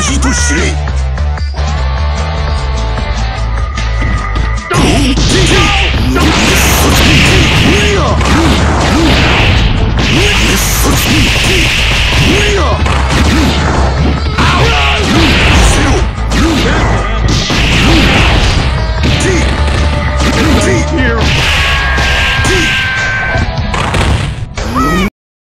星と知れ。